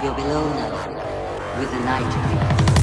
You'll be alone now, with the night.